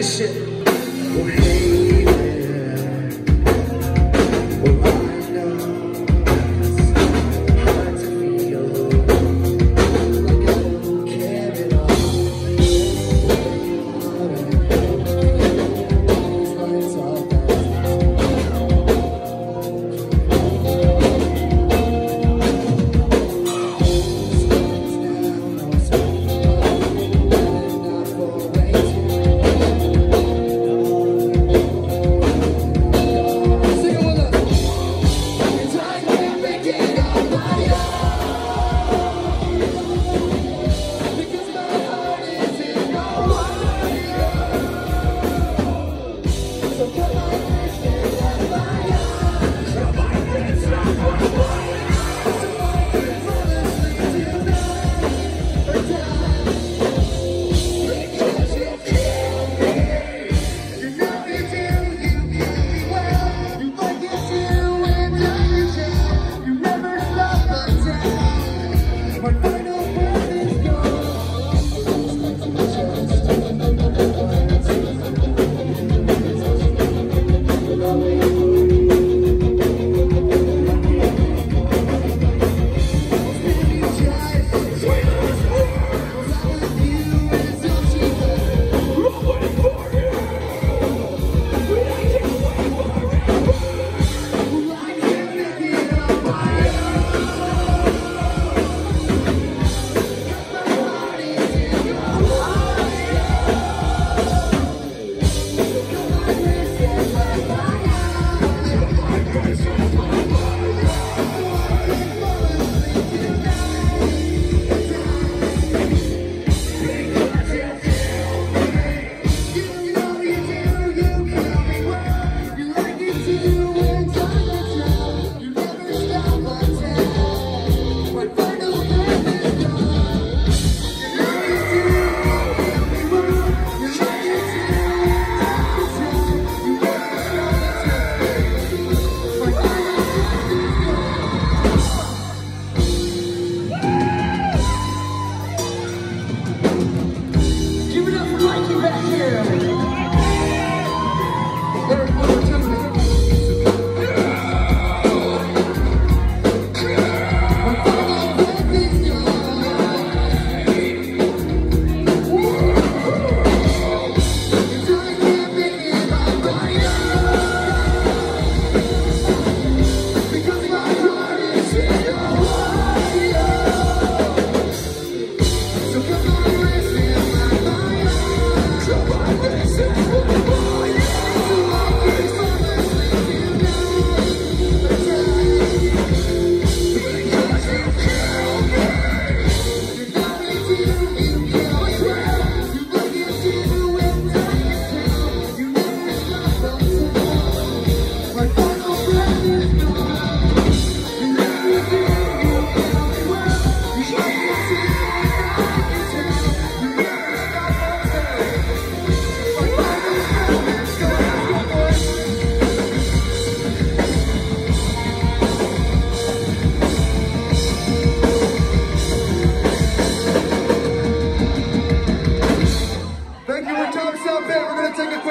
your shit.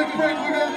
quick break. We got